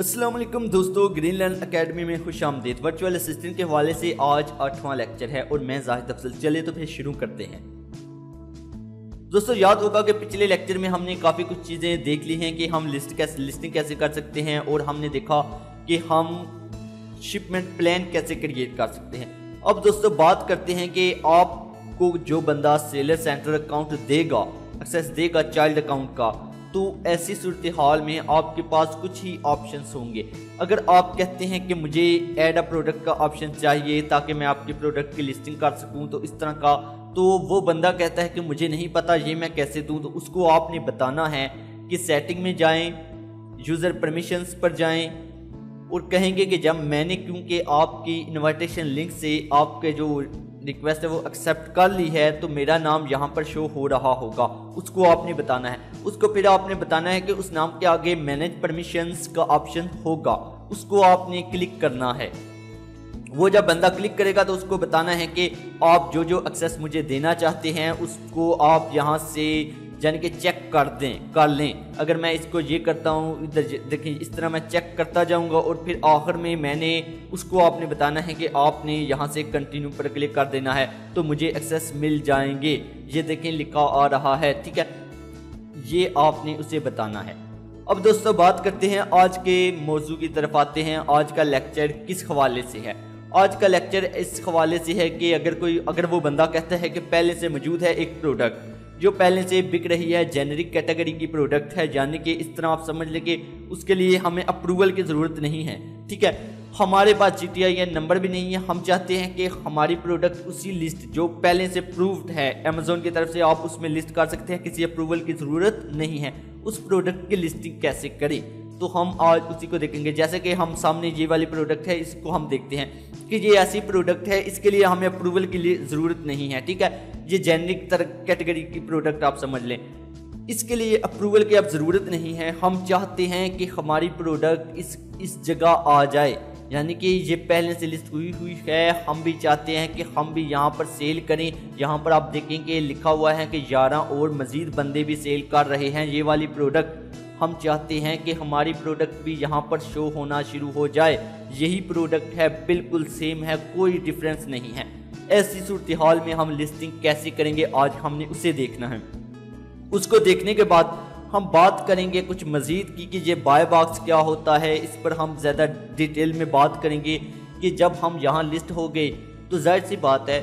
अस्सलाम वालेकुम दोस्तों ग्रीनलैंड एकेडमी में खुश आमदीद। वर्चुअल असिस्टेंट के हवाले से आज आठवां लेक्चर है और मैं जाहिद अफजल। चले तो फिर शुरू करते हैं। दोस्तों, याद होगा कि पिछले लेक्चर में हमने काफ़ी कुछ चीज़ें देख ली हैं कि हम लिस्ट कैसे लिस्टिंग कैसे कर सकते हैं और हमने देखा कि हम शिपमेंट प्लान कैसे क्रिएट कर सकते हैं। अब दोस्तों, बात करते हैं कि आपको जो बंदा सेलर सेंटर अकाउंट देगा एक्सेस देगा चाइल्ड अकाउंट का तो ऐसी सूरत हाल में आपके पास कुछ ही ऑप्शंस होंगे। अगर आप कहते हैं कि मुझे एड अ प्रोडक्ट का ऑप्शन चाहिए ताकि मैं आपके प्रोडक्ट की लिस्टिंग कर सकूँ तो इस तरह का तो वो बंदा कहता है कि मुझे नहीं पता ये मैं कैसे दूँ तो उसको आपने बताना है कि सेटिंग में जाएँ यूज़र परमिशंस पर जाएँ और कहेंगे कि जब मैंने क्योंकि आपकी इनविटेशन लिंक से आपके जो रिक्वेस्ट है वो एक्सेप्ट कर ली है तो मेरा नाम यहाँ पर शो हो रहा होगा। उसको आपने बताना है। उसको फिर आपने बताना है कि उस नाम के आगे मैनेज परमिशंस का ऑप्शन होगा। उसको आपने क्लिक करना है। वो जब बंदा क्लिक करेगा तो उसको बताना है कि आप जो जो एक्सेस मुझे देना चाहते हैं, उसको आप यहाँ से यानी कि चेक कर दें, कर लें। अगर मैं इसको ये करता हूँ, इधर देखिए, इस तरह मैं चेक करता जाऊँगा और फिर आखिर में मैंने उसको आपने बताना है कि आपने यहाँ से कंटिन्यू पर क्लिक कर देना है तो मुझे एक्सेस मिल जाएँगे। ये देखें, लिखा आ रहा है, ठीक है? ये आपने उसे बताना है। अब दोस्तों, बात करते हैं आज के मौजू की तरफ़ आते हैं। आज का लेक्चर किस हवाले से है? आज का लेक्चर इस हवाले से है कि अगर कोई, अगर वो बंदा कहता है कि पहले से मौजूद है एक प्रोडक्ट जो पहले से बिक रही है जेनरिक कैटेगरी की प्रोडक्ट है, यानी कि इस तरह आप समझ लें कि उसके लिए हमें अप्रूवल की ज़रूरत नहीं है, ठीक है? हमारे पास जी टी नंबर भी नहीं है, हम चाहते हैं कि हमारी प्रोडक्ट उसी लिस्ट जो पहले से प्रूव्ड है अमेजोन की तरफ़ से आप उसमें लिस्ट कर सकते हैं, किसी अप्रूवल की ज़रूरत नहीं है। उस प्रोडक्ट की लिस्टिंग कैसे करें? तो हम आज उसी को देखेंगे। जैसे कि हम सामने ये वाली प्रोडक्ट है, इसको हम देखते हैं कि ये ऐसी प्रोडक्ट है, इसके लिए हमें अप्रूवल के लिए ज़रूरत नहीं है, ठीक है? ये जेनरिक तरह कैटेगरी की प्रोडक्ट आप समझ लें। इसके लिए अप्रूवल की अब ज़रूरत नहीं है। हम चाहते हैं कि हमारी प्रोडक्ट इस इस जगह आ जाए। यानी कि ये पहले से लिस्ट हुई हुई है। हम भी चाहते हैं कि हम भी यहाँ पर सेल करें। यहाँ पर आप देखेंगे, लिखा हुआ है कि ग्यारह और मज़ीद बंदे भी सेल कर रहे हैं ये वाली प्रोडक्ट हम चाहते हैं कि हमारी प्रोडक्ट भी यहाँ पर शो होना शुरू हो जाए। यही प्रोडक्ट है, बिल्कुल सेम है, कोई डिफरेंस नहीं है। ऐसी सूरत हाल में हम लिस्टिंग कैसे करेंगे, आज हमने उसे देखना है। उसको देखने के बाद हम बात करेंगे कुछ मज़ीद की कि ये बाय बॉक्स क्या होता है। इस पर हम ज़्यादा डिटेल में बात करेंगे कि जब हम यहाँ लिस्ट हो गए तो ज़ाहिर सी बात है,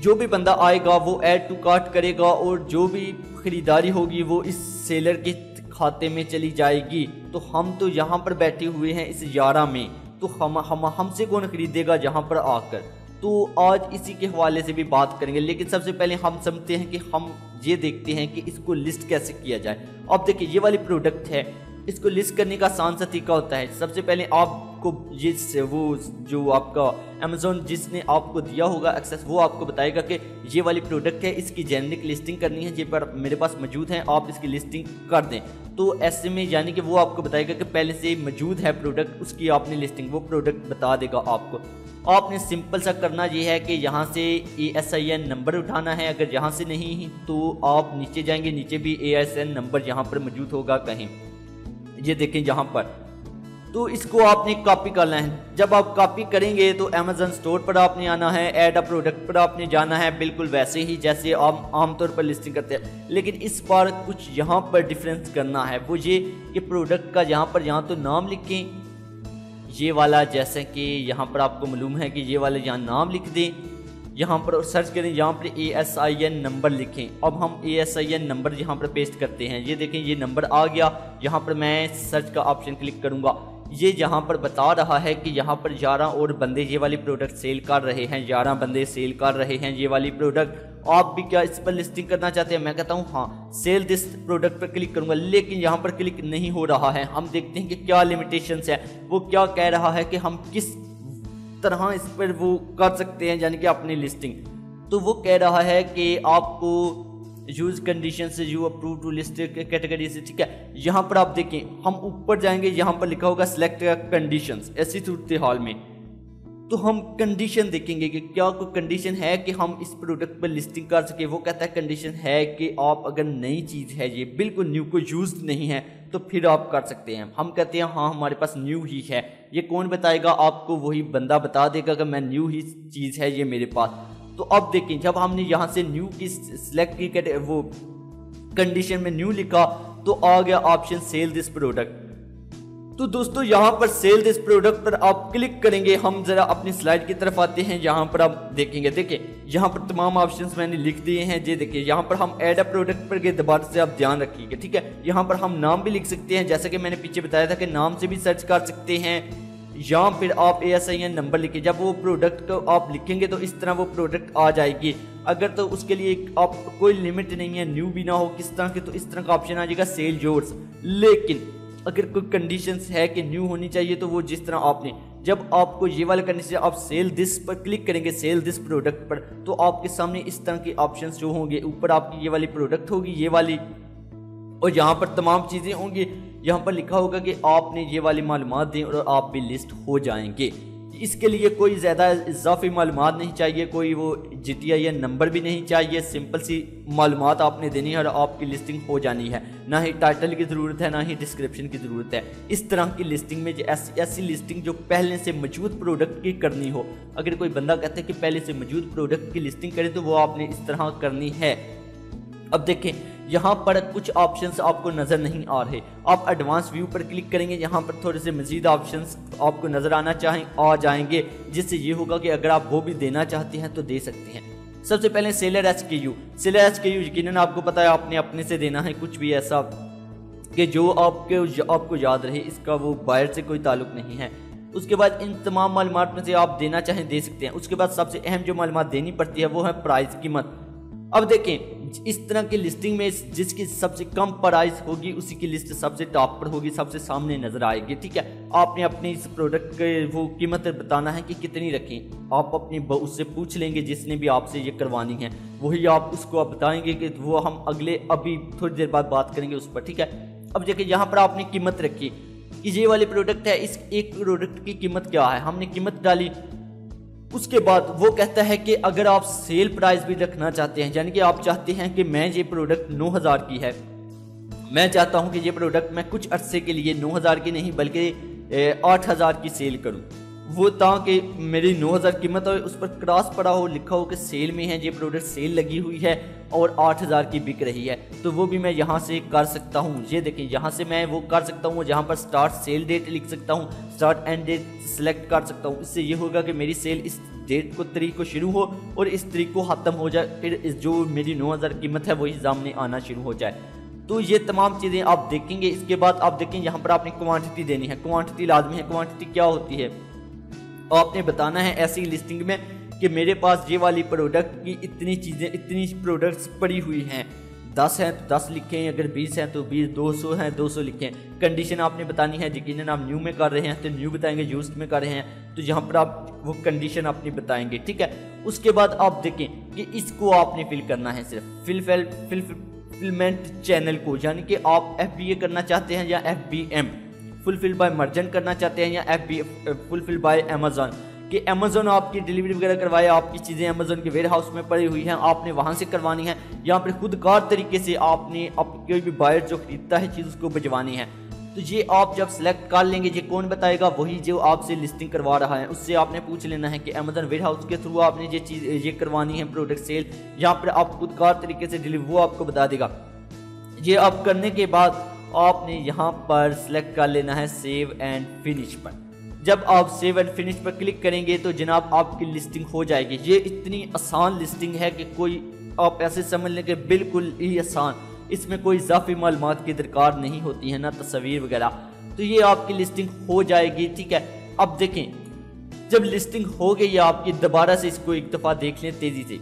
जो भी बंदा आएगा, वो ऐड टू कार्ट करेगा और जो भी ख़रीदारी होगी, वो इस सेलर के खाते में चली जाएगी तो हम तो यहाँ पर बैठे हुए हैं इस यारा में। तो हम हम, हमसे कौन खरीदेगा यहाँ पर आकर? तो आज इसी के हवाले से भी बात करेंगे, लेकिन सबसे पहले हम समझते हैं कि हम ये देखते हैं कि इसको लिस्ट कैसे किया जाए। अब देखिए, ये वाली प्रोडक्ट है इसको लिस्ट करने का आसान सा तरीका होता है। सबसे पहले आपको जिस वो, जो आपका अमेजोन जिसने आपको दिया होगा एक्सेस वो आपको बताएगा कि ये वाली प्रोडक्ट है, इसकी जेनरिक लिस्टिंग करनी है, ये पर मेरे पास मौजूद है, आप इसकी लिस्टिंग कर दें। तो ऐसे में यानी कि वो आपको बताएगा कि पहले से मौजूद है प्रोडक्ट उसकी आपने लिस्टिंग वो प्रोडक्ट बता देगा आपको। आपने सिंपल सा करना ये है कि यहाँ से A S I N number उठाना है, अगर यहाँ से नहीं तो आप नीचे जाएँगे, नीचे भी ए एस एन नंबर यहाँ पर मौजूद होगा कहीं। ये देखें यहाँ पर। तो इसको आपने कॉपी करना है जब आप कॉपी करेंगे तो अमेजन स्टोर पर आपने आना है एड अ प्रोडक्ट पर आपने जाना है, बिल्कुल वैसे ही जैसे आप आमतौर पर लिस्टिंग करते हैं। लेकिन इस बार कुछ यहाँ पर डिफरेंस करना है। वो ये कि प्रोडक्ट का यहाँ पर यहाँ तो नाम लिखें। ये वाला जैसे कि यहाँ पर आपको मालूम है कि ये वाले यहाँ नाम लिख दें। यहाँ पर सर्च करें, यहाँ पर A S I N number लिखें। अब हम A S I N number यहाँ पर पेस्ट करते हैं। ये देखें, ये नंबर आ गया। यहाँ पर मैं सर्च का ऑप्शन क्लिक करूँगा। ये यहाँ पर बता रहा है कि यहाँ पर ग्यारह और बंदे ये वाली प्रोडक्ट सेल कर रहे हैं। ग्यारह बंदे सेल कर रहे हैं ये वाली प्रोडक्ट आप भी क्या इस पर लिस्टिंग करना चाहते हैं? मैं कहता हूँ हाँ सेल दिस प्रोडक्ट पर क्लिक करूँगा। लेकिन यहाँ पर क्लिक नहीं हो रहा है। हम देखते हैं कि क्या लिमिटेशंस है। वो क्या कह रहा है कि हम किस तरह इस पर वो कर सकते हैं, यानी कि अपनी लिस्टिंग तो वो कह रहा है कि आपको यूज़ कंडीशन से you approve to list category से, ठीक है? यहाँ पर आप देखें, हम ऊपर जाएँगे, यहाँ पर लिखा होगा सिलेक्ट कंडीशन ऐसी सूरत हाल में। तो हम कंडीशन देखेंगे कि क्या कोई कंडीशन है कि हम इस प्रोडक्ट पर लिस्टिंग कर सके? वो कहता है कंडीशन है कि आप अगर नई चीज़ है, ये बिल्कुल न्यू को यूज़ नहीं है तो फिर आप कर सकते हैं। हम कहते हैं हाँ हमारे पास न्यू ही है। ये कौन बताएगा? आपको वही बंदा बता देगा कि मैं न्यू ही चीज़ है, ये मेरे पास। तो अब देखें, जब हमने यहाँ से न्यू की सिलेक्ट की वो कंडीशन में न्यू लिखा तो आ गया ऑप्शन सेल दिस प्रोडक्ट तो दोस्तों, यहाँ पर सेल दिस प्रोडक्ट पर आप क्लिक करेंगे, हम जरा अपनी स्लाइड की तरफ़ आते हैं, यहाँ पर आप देखेंगे। देखिए यहाँ पर तमाम ऑप्शन मैंने लिख दिए हैं। ये देखिए, यहाँ पर हम एड अ प्रोडक्ट पर दोबारा से आप ध्यान रखिएगा, ठीक है? यहाँ पर हम नाम भी लिख सकते हैं, जैसा कि मैंने पीछे बताया था कि नाम से भी सर्च कर सकते हैं। या फिर आप A S I N number लिखे जब वो प्रोडक्ट को आप लिखेंगे तो इस तरह वो प्रोडक्ट आ जाएगी। अगर तो उसके लिए आप, कोई लिमिट नहीं है न्यू भी ना हो, किस तरह के तो इस तरह का ऑप्शन आ जाएगा सेल जोर्स लेकिन अगर कोई कंडीशन है कि न्यू होनी चाहिए तो वो जिस तरह आपने जब आपको ये वाला करने से आप सेल दिस पर क्लिक करेंगे सेल दिस प्रोडक्ट पर तो आपके सामने इस तरह के ऑप्शन जो होंगे, ऊपर आपकी ये वाली प्रोडक्ट होगी, ये वाली, और यहाँ पर तमाम चीज़ें होंगी। यहाँ पर लिखा होगा कि आपने ये वाली मालूम दें और आप भी लिस्ट हो जाएँगे। इसके लिए कोई ज़्यादा इजाफी मालूम नहीं चाहिए, कोई वो जी टी आई नंबर भी नहीं चाहिए। सिंपल सी मालूम आपने देनी है और आपकी लिस्टिंग हो जानी है। ना ही टाइटल की ज़रूरत है, ना ही डिस्क्रिप्शन की ज़रूरत है। इस तरह की लिस्टिंग में ऐसी ऐसी लिस्टिंग जो पहले से मौजूद प्रोडक्ट की करनी हो। अगर कोई बंदा कहता है कि पहले से मौजूद प्रोडक्ट की लिस्टिंग करें तो वो आपने इस तरह करनी है। अब देखें यहाँ पर कुछ ऑप्शंस आपको नज़र नहीं आ रहे। आप एडवांस व्यू पर क्लिक करेंगे, यहाँ पर थोड़े से मजीद ऑप्शंस आपको नज़र आना चाहें, आ जाएँगे, जिससे ये होगा कि अगर आप वो भी देना चाहते हैं तो दे सकते हैं। सबसे पहले seller H K U seller H K U यकीन आपको पता है, आपने अपने से देना है कुछ भी ऐसा कि जो आपके, आपको याद रहे, इसका वो बाहर से कोई ताल्लुक नहीं है। उसके बाद इन तमाम मालूम में से आप देना चाहें, दे सकते हैं। उसके बाद सबसे अहम जो मालूम देनी पड़ती है, वो है प्राइस कीमत। अब देखें, इस तरह की लिस्टिंग में जिसकी सबसे कम प्राइस होगी, उसी की लिस्ट सबसे टॉप पर होगी, सबसे सामने नज़र आएगी, ठीक है? आपने अपने इस प्रोडक्ट के वो कीमत बताना है कि कितनी रखें। आप अपनी उससे पूछ लेंगे, जिसने भी आपसे ये करवानी है, वही आप उसको आप बताएँगे कि वो हम अगले, अभी थोड़ी देर बाद बात करेंगे उस पर, ठीक है? अब देखिए, यहाँ पर आपने कीमत रखी। कि ये वाले प्रोडक्ट है, इस एक प्रोडक्ट की कीमत क्या है? हमने कीमत डाली उसके बाद वो कहता है कि अगर आप सेल प्राइस भी रखना चाहते हैं, यानी कि आप चाहते हैं कि मैं ये प्रोडक्ट नौ हज़ार की है, मैं चाहता हूँ कि ये प्रोडक्ट मैं कुछ अरसे के लिए नौ हज़ार की नहीं, बल्कि आठ हज़ार की सेल करूँ। वो ताकि मेरी नौ हज़ार कीमत हो उस पर क्रॉस पड़ा हो, लिखा हो कि सेल में है, ये प्रोडक्ट सेल लगी हुई है और आठ हज़ार की बिक रही है। तो वो भी मैं यहाँ से कर सकता हूँ। ये देखें, यहाँ से मैं वो कर सकता हूँ, जहाँ पर स्टार्ट सेल डेट लिख सकता हूँ स्टार्ट एंड डेट सेलेक्ट कर सकता हूँ। इससे ये होगा कि मेरी सेल इस डेट को तरीक को शुरू हो और इस तरीक को ख़त्म हो जाए, फिर इस जो मेरी नौ हज़ार कीमत है, वही सामने आना शुरू हो जाए। तो ये तमाम चीज़ें आप देखेंगे, इसके बाद आप देखें, यहाँ पर आपने क्वांटिटी देनी है। क्वांटिटी लाजमी है। क्वांटिटी क्या होती है? आपने बताना है ऐसी लिस्टिंग में कि मेरे पास ये वाली प्रोडक्ट की इतनी चीज़ें, इतनी प्रोडक्ट्स पड़ी हुई हैं। दस हैं तो दस लिखें अगर बीस हैं तो बीस, दो सौ हैं, दो सौ लिखें कंडीशन आपने बतानी है, यकीन आप न्यू में कर रहे हैं तो न्यू बताएँगे यूज़ में कर रहे हैं तो यहाँ पर आप वो कंडीशन अपनी बताएँगे, ठीक है? उसके बाद आप देखें कि इसको आपने फिल करना है सिर्फ़। Fill fill fill fulfilment channel को, यानी कि आप एफ़ बी ए करना चाहते हैं या F B M fulfil by merchant करना चाहते हैं या F B fulfil by Amazon कि अमेजोन आपकी डिलीवरी वगैरह करवाए, आपकी चीज़ें अमेजोन के वेयर हाउस में पड़ी हुई हैं, आपने वहाँ से करवानी है, या फिर खुद कार तरीके से आपने आप कोई भी बायर जो खरीदता है चीज़ उसको भिजवानी है। तो ये आप जब सेलेक्ट कर लेंगे, ये कौन बताएगा? वही जो आपसे लिस्टिंग करवा रहा है, उससे आपने पूछ लेना है कि अमेजन वेयर हाउस के थ्रू आपने ये चीज़, ये करवानी है प्रोडक्ट सेल या फिर आप खुद कार तरीके से डिलीवर वो आपको बता देगा। ये आप करने के बाद आपने यहाँ पर सिलेक्ट कर लेना है सेव एंड फिनिश पर। जब आप सेव एंड फिनिश पर क्लिक करेंगे तो जनाब आपकी लिस्टिंग हो जाएगी। ये इतनी आसान लिस्टिंग है कि कोई आप ऐसे समझ लें कि बिल्कुल ही आसान। इसमें कोई इजाफी मालूम की दरकार नहीं होती है, ना तस्वीर वगैरह। तो ये आपकी लिस्टिंग हो जाएगी, ठीक है? अब देखें, जब लिस्टिंग हो गई आपकी, दोबारा से इसको एक दफ़ा देख लें तेज़ी से।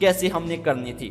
कैसे हमने करनी थी?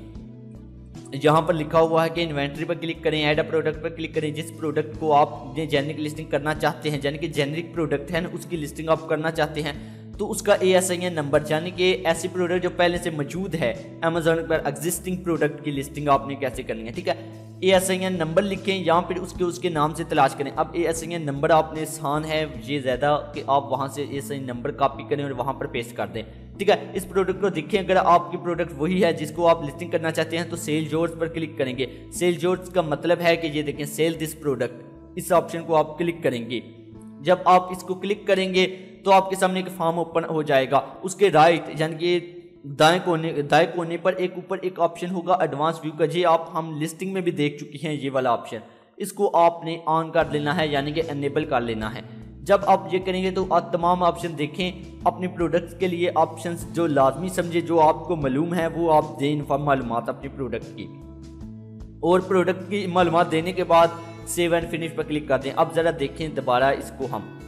यहाँ पर लिखा हुआ है कि इन्वेंट्री पर क्लिक करें एड अ प्रोडक्ट पर क्लिक करें। जिस प्रोडक्ट को आप जेनरिक लिस्टिंग करना चाहते हैं, यानी कि जेनरिक प्रोडक्ट है ना, उसकी लिस्टिंग आप करना चाहते हैं तो उसका A S I N number यानी कि ऐसी प्रोडक्ट जो पहले से मौजूद है अमेजोन पर एग्जिस्टिंग प्रोडक्ट की लिस्टिंग आपने कैसे करनी है, ठीक है? A S I N number लिखें या फिर उसके उसके नाम से तलाश करें। अब A S I N number आपने आसान है, ये ज़्यादा कि आप वहाँ से A S I number copy करें और वहाँ पर पेस्ट कर दें। ठीक है, इस प्रोडक्ट को देखें अगर आपकी प्रोडक्ट वही है जिसको आप लिस्टिंग करना चाहते हैं तो सेल जोर्स पर क्लिक करेंगे। सेल जोर्स का मतलब है कि ये देखें सेल दिस प्रोडक्ट इस ऑप्शन को आप क्लिक करेंगे। जब आप इसको क्लिक करेंगे तो आपके सामने एक फॉर्म ओपन हो जाएगा। उसके राइट यानी कि दाएँ कोने दाएँ कोने पर एक ऊपर एक ऑप्शन होगा एडवांस व्यू का। ये आप, हम लिस्टिंग में भी देख चुकी हैं ये वाला ऑप्शन इसको आपने ऑन कर लेना है, यानी कि एनेबल कर लेना है। जब आप ये करेंगे तो आप तमाम ऑप्शन देखें, अपने प्रोडक्ट्स के लिए ऑप्शंस जो लाजमी समझे, जो आपको मालूम है, वो आप दें इन्फॉर्म मालूम अपने प्रोडक्ट की। और प्रोडक्ट की मालूम देने के बाद सेव एंड फिनिश पर क्लिक कर दें। अब ज़रा देखें दोबारा इसको हम।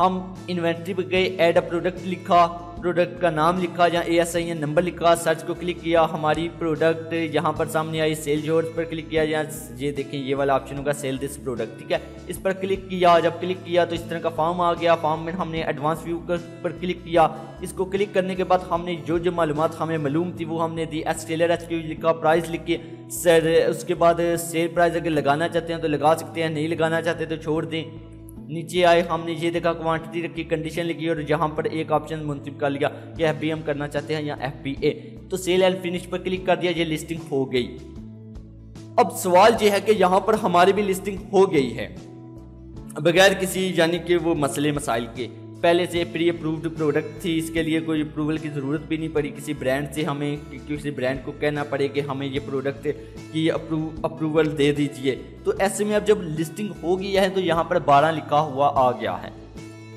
हम इन्वेंट्री पर गए एड अ प्रोडक्ट लिखा प्रोडक्ट का नाम लिखा या A S I N number लिखा सर्च को क्लिक किया, हमारी प्रोडक्ट यहाँ पर सामने आई सेल जोर्स पर क्लिक किया, या ये देखें, ये वाला ऑप्शन होगा सेल दिस प्रोडक्ट ठीक है? इस पर क्लिक किया, जब क्लिक किया तो इस तरह का फॉर्म आ गया फॉर्म में हमने एडवांस व्यू पर क्लिक किया। इसको क्लिक करने के बाद हमने जो जो मालूम हमें मालूम थी, वो हमने दी। एस टेलर एच लिखा प्राइस लिख। सर उसके बाद सेल प्राइस अगर लगाना चाहते हैं तो लगा सकते हैं, नहीं लगाना चाहते तो छोड़ दें। नीचे आए, हमने ये देखा क्वांटिटी रखी कंडीशन लिखी और यहाँ पर एक ऑप्शन मुंतब कर लिया कि एफ़ बी एम करना चाहते हैं या एफ़ बी ए तो सेल एंड फिनिश पर क्लिक कर दिया, ये लिस्टिंग हो गई। अब सवाल ये है कि यहाँ पर हमारी भी लिस्टिंग हो गई है, बगैर किसी, यानी कि वो मसले मसाइल के। पहले से प्री अप्रूव्ड प्रोडक्ट थी, इसके लिए कोई अप्रूवल की ज़रूरत भी नहीं पड़ी। किसी ब्रांड से हमें, किसी ब्रांड को कहना पड़े कि हमें ये प्रोडक्ट की अप्रूव अप्रूवल दे दीजिए। तो ऐसे में अब जब लिस्टिंग हो गई है तो यहाँ पर बारह लिखा हुआ आ गया है।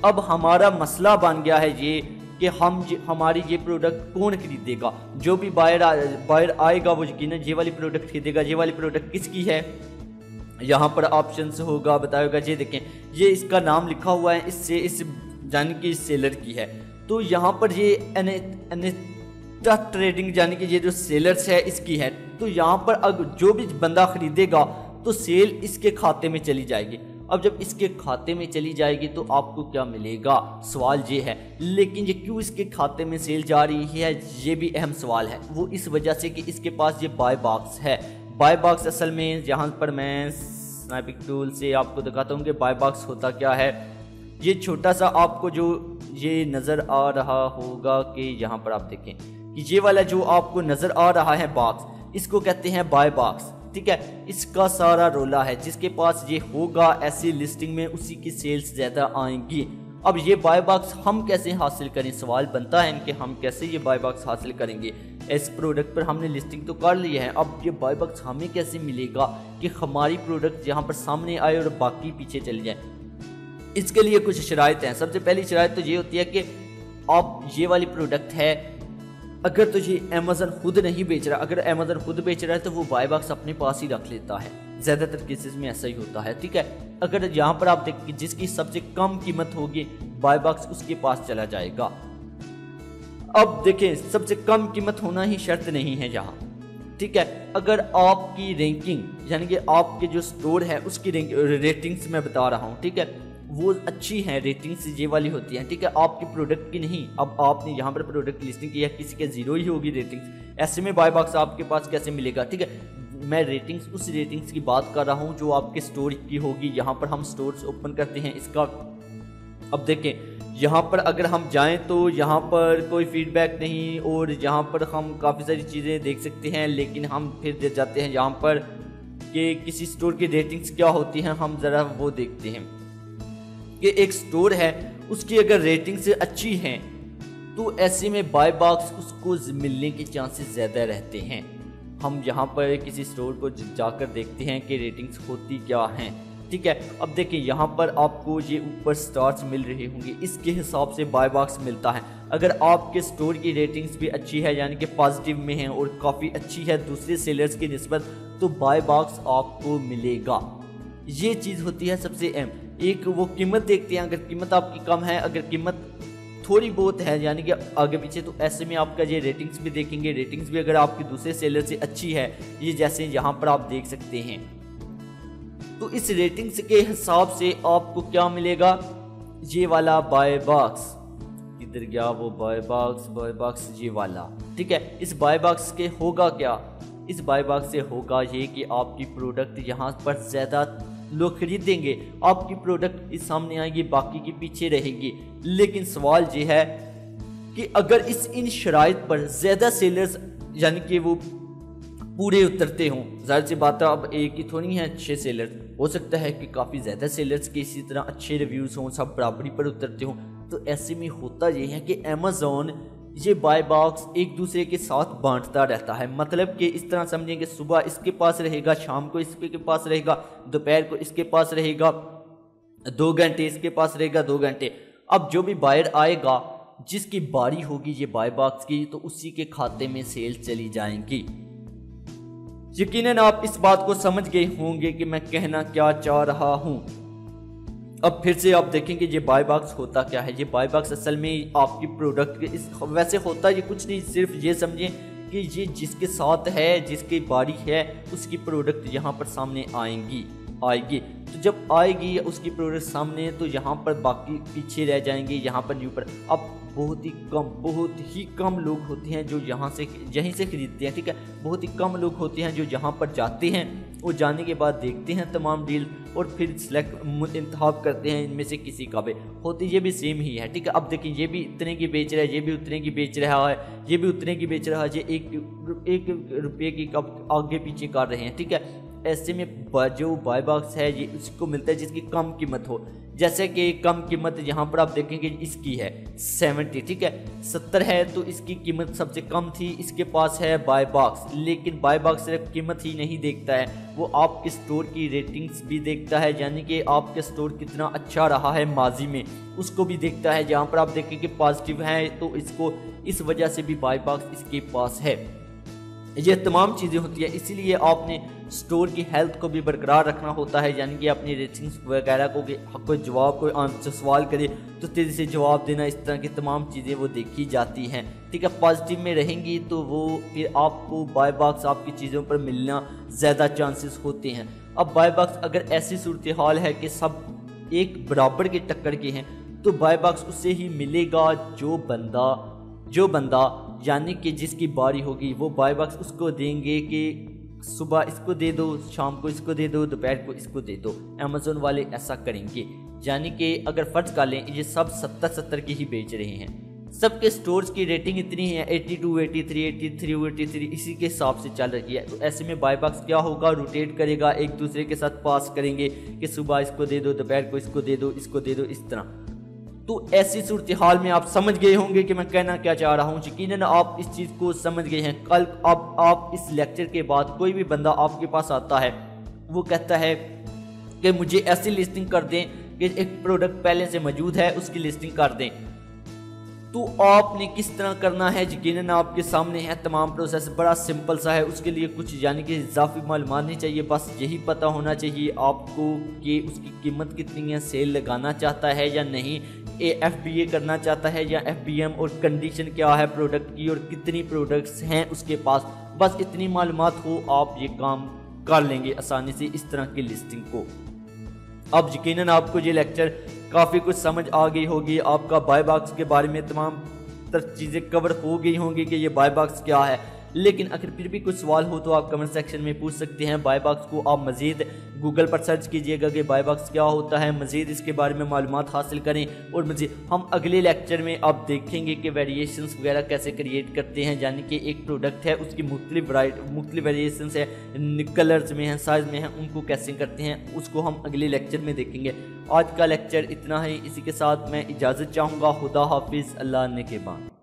अब हमारा मसला बन गया है ये कि हम हमारी ये प्रोडक्ट कौन खरीदेगा? जो भी बायर बायर आएगा, वो यकीन ये वाली प्रोडक्ट खरीदेगा। ये वाली प्रोडक्ट किसकी है? यहाँ पर ऑप्शन होगा, बताएगा। ये देखें, ये इसका नाम लिखा हुआ है, इससे इस यानी कि सेलर की है। तो यहाँ पर ये ट्रेडिंग यानी कि ये जो सेलर्स है, इसकी है। तो यहाँ पर अगर जो भी बंदा खरीदेगा तो सेल इसके खाते में चली जाएगी। अब जब इसके खाते में चली जाएगी तो आपको क्या मिलेगा? सवाल ये है। लेकिन ये क्यों इसके खाते में सेल जा रही है, ये भी अहम सवाल है। वो इस वजह से कि इसके पास ये बाय बॉक्स है। बाय बॉक्स असल में यहाँ पर मैं स्नाइपिंग टूल से आपको दिखाता हूँ कि बाय बॉक्स होता क्या है। ये छोटा सा आपको जो ये नज़र आ रहा होगा कि यहाँ पर आप देखें कि ये वाला जो आपको नज़र आ रहा है बॉक्स इसको कहते हैं बाय बॉक्स ठीक है? इसका सारा रोला है, जिसके पास ये होगा ऐसी लिस्टिंग में उसी की सेल्स ज़्यादा आएँगी। अब ये बाय बॉक्स हम कैसे हासिल करें? सवाल बनता है कि हम कैसे ये बाय बॉक्स हासिल करेंगे? इस प्रोडक्ट पर हमने लिस्टिंग तो कर ली है, अब ये बाय बॉक्स हमें कैसे मिलेगा कि हमारी प्रोडक्ट यहाँ पर सामने आए और बाकी पीछे चले जाए? इसके लिए कुछ शरात हैं। सबसे पहली शरात तो ये होती है कि आप ये वाली प्रोडक्ट है, अगर तुझे अमेजन खुद नहीं बेच रहा, अगर अमेजन खुद बेच रहा है तो वो बाय बॉक्स अपने पास ही रख लेता है। ज़्यादातर केसेस में ऐसा ही होता है, ठीक है? अगर यहाँ पर आप देख जिसकी सबसे कम कीमत होगी बाय बॉक्स उसके पास चला जाएगा। अब देखें, सबसे कम कीमत होना ही शर्त नहीं है यहाँ, ठीक है? अगर आपकी रैंकिंग यानी कि आपके जो स्टोर है, उसकी रेटिंग्स मैं बता रहा हूँ, ठीक है? वो अच्छी हैं रेटिंग्स ये वाली होती हैं, ठीक है? आपके प्रोडक्ट की नहीं, अब आपने यहाँ पर प्रोडक्ट लिस्टिंग की किया किसी के ज़ीरो ही होगी रेटिंग्स ऐसे में बाय बॉक्स आपके पास कैसे मिलेगा, ठीक है? मैं रेटिंग्स उस रेटिंग्स की बात कर रहा हूँ जो आपके स्टोर की होगी, यहाँ पर हम स्टोर्स ओपन करते हैं। इसका, अब देखें, यहाँ पर अगर हम जाएँ तो यहाँ पर कोई फीडबैक नहीं और यहाँ पर हम काफ़ी सारी चीज़ें देख सकते हैं, लेकिन हम फिर जाते हैं यहाँ पर कि किसी स्टोर की रेटिंग्स क्या होती हैं, हम ज़रा वो देखते हैं। कि एक स्टोर है, उसकी अगर रेटिंग से अच्छी हैं तो ऐसे में बाय बॉक्स उसको मिलने के चांसेस ज़्यादा रहते हैं। हम यहाँ पर किसी स्टोर को जाकर देखते हैं कि रेटिंग्स होती क्या हैं, ठीक है? अब देखिए, यहाँ पर आपको ये ऊपर स्टार्स मिल रहे होंगे, इसके हिसाब से बाय बॉक्स मिलता है। अगर आपके स्टोर की रेटिंग्स भी अच्छी है, यानी कि पॉजिटिव में है और काफ़ी अच्छी है दूसरे सेलर्स की नस्बत तो बाय बॉक्स आपको मिलेगा। ये चीज़ होती है सबसे अहम। एक वो कीमत देखते हैं, अगर कीमत आपकी कम है, अगर कीमत थोड़ी बहुत है, यानी कि आगे पीछे तो ऐसे में आपका ये रेटिंग्स भी देखेंगे। रेटिंग्स भी अगर आपकी दूसरे सेलर से अच्छी है, ये जैसे यहाँ पर आप देख सकते हैं। तो इस रेटिंग्स के हिसाब से आपको क्या मिलेगा? ये वाला बाय बॉक्स किधर गया वो बाय बॉक्स बाय बॉक्स ये वाला। ठीक है, इस बाय बॉक्स के होगा क्या? इस बाय बॉक्स से होगा ये कि आपकी प्रोडक्ट यहाँ पर ज़्यादा लोग खरीदेंगे, आपकी प्रोडक्ट इस सामने आएगी, बाकी के पीछे रहेगी। लेकिन सवाल ये है कि अगर इस इन शराइ पर ज़्यादा सेलर्स यानी कि वो पूरे उतरते हों, ज़ाहिर सी बात है, अब एक ही थोड़ी है अच्छे सेलर हो सकता है कि काफ़ी ज़्यादा सेलर्स के इसी तरह अच्छे रिव्यूज़ हों, सब बराबरी पर उतरते हों। तो ऐसे में होता ये है कि अमेज़ोन ये बाय बॉक्स एक दूसरे के साथ बांटता रहता है। मतलब कि इस तरह समझें कि सुबह इसके पास रहेगा, शाम को इसके पास रहेगा, दोपहर को इसके पास रहेगा, दो घंटे इसके पास रहेगा, दो घंटे। अब जो भी बायर आएगा, जिसकी बारी होगी ये बाय बॉक्स की तो उसी के खाते में सेल चली जाएँगी। यकीनन आप इस बात को समझ गए होंगे कि मैं कहना क्या चाह रहा हूँ। अब फिर से आप देखेंगे ये बाय बॉक्स होता क्या है। ये बाय बॉक्स असल में आपकी प्रोडक्ट इस वैसे होता ये कुछ नहीं, सिर्फ़ ये समझें कि ये जिसके साथ है, जिसकी बारी है, उसकी प्रोडक्ट यहाँ पर सामने आएँगी, आएगी। तो जब आएगी उसकी प्रोडक्ट सामने तो यहाँ पर बाकी पीछे रह जाएँगे, यहाँ पर न्यू पर अब बहुत ही कम, बहुत ही कम लोग होते हैं जो यहाँ से, यहीं से खरीदते हैं, ठीक है? बहुत ही कम लोग होते हैं जो यहाँ पर जाते हैं। और जाने के बाद देखते हैं तमाम डील और फिर सिलेक्ट इंतखब करते हैं इनमें से किसी का भी। होती ये भी सेम ही है, ठीक है? अब देखिए, ये भी इतने की बेच रहा है, ये भी उतने की बेच रहा है, ये भी उतने की बेच रहा है, ये एक एक रुपये की कब आगे पीछे कर रहे हैं, ठीक है? ऐसे में जो बाय बॉक्स है, ये उसको मिलता है जिसकी कम कीमत हो। जैसे कि कम कीमत यहाँ पर आप देखेंगे इसकी है सेवेंटी, ठीक है? सत्तर है तो इसकी कीमत सबसे कम थी, इसके पास है बाय बॉक्स लेकिन बाय बॉक्स सिर्फ़ कीमत ही नहीं देखता है, वो आपके स्टोर की रेटिंग्स भी देखता है, यानी कि आपके स्टोर कितना अच्छा रहा है माजी में, उसको भी देखता है। जहाँ पर आप देखेंगे पॉजिटिव है तो इसको, इस वजह से भी बाय बॉक्स इसके पास है। ये तमाम चीज़ें होती हैं, इसीलिए आपने स्टोर की हेल्थ को भी बरकरार रखना होता है, यानी कि अपनी रेटिंग्स वगैरह को कि कोई जवाब, कोई आंसर सवाल करे तो तेज़ी से जवाब देना, इस तरह की तमाम चीज़ें वो देखी जाती हैं। ठीक है पॉजिटिव में रहेंगी तो वो फिर आपको बाय बॉक्स आपकी चीज़ों पर मिलना ज़्यादा चांसेस होते हैं। अब बाय बॉक्स अगर ऐसी सूरत हाल है कि सब एक बराबर के टक्कर के हैं तो बाय बॉक्स उससे ही मिलेगा जो बंदा जो बंदा, यानी कि जिसकी बारी होगी, वो बाय बॉक्स उसको देंगे कि सुबह इसको दे दो शाम को इसको दे दो दोपहर को इसको दे दो अमेजोन वाले ऐसा करेंगे। यानी कि अगर फ़र्ज़ कर लें ये सब सत्तर सत्तर की ही बेच रहे हैं। सबके स्टोर्स की रेटिंग इतनी है 82, 83, 83, 83 इसी के हिसाब से चल रही है। तो ऐसे में बाय बॉक्स क्या होगा? रोटेट करेगा एक दूसरे के साथ पास करेंगे कि सुबह इसको दे दो दोपहर को इसको दे दो इसको दे दो इस तरह। तो ऐसी सूरत हाल में आप समझ गए होंगे कि मैं कहना क्या चाह रहा हूँ। यकीन आप इस चीज़ को समझ गए हैं। कल अब आप इस लेक्चर के बाद कोई भी बंदा आपके पास आता है, वो कहता है कि मुझे ऐसी लिस्टिंग कर दें कि एक प्रोडक्ट पहले से मौजूद है, उसकी लिस्टिंग कर दें। तो आपने किस तरह करना है? यकीन आपके सामने है तमाम प्रोसेस बड़ा सिंपल सा है। उसके लिए कुछ यानी कि इजाफी मालूम नहीं चाहिए। बस यही पता होना चाहिए आपको कि उसकी कीमत कितनी है सेल लगाना चाहता है या नहीं, ए एफ़ बी ए करना चाहता है या एफ़ बी एम और कंडीशन क्या है प्रोडक्ट की, और कितनी प्रोडक्ट्स हैं उसके पास। बस इतनी मालूम हो, आप ये काम कर लेंगे आसानी से इस तरह की लिस्टिंग को। अब यकीन आपको ये लेक्चर काफ़ी कुछ समझ आ गई होगी। आपका बाय बॉक्स के बारे में तमाम चीज़ें कवर हो गई होंगी कि ये बाय बॉक्स क्या है। लेकिन अगर फिर भी कुछ सवाल हो तो आप कमेंट सेक्शन में पूछ सकते हैं। बाय बॉक्स को आप मज़ीद गूगल पर सर्च कीजिएगा कि बाय बॉक्स क्या होता है। मज़ीद इसके बारे में मालूम हासिल करें और मज़ीद हम अगले लेक्चर में आप देखेंगे कि वेरिएशन वगैरह कैसे क्रिएट करते हैं, यानी कि एक प्रोडक्ट है, उसकी मुख्तलिफ़ मुख्तलिफ़ वेरिएशन है कलर्स में हैं साइज़ में हैं, उनको कैसे करते हैं, उसको हम अगले लेक्चर में देखेंगे। आज का लेक्चर इतना ही। इसी के साथ मैं इजाज़त चाहूँगा। खुदा हाफिज़। अल्लाह ने के बाद।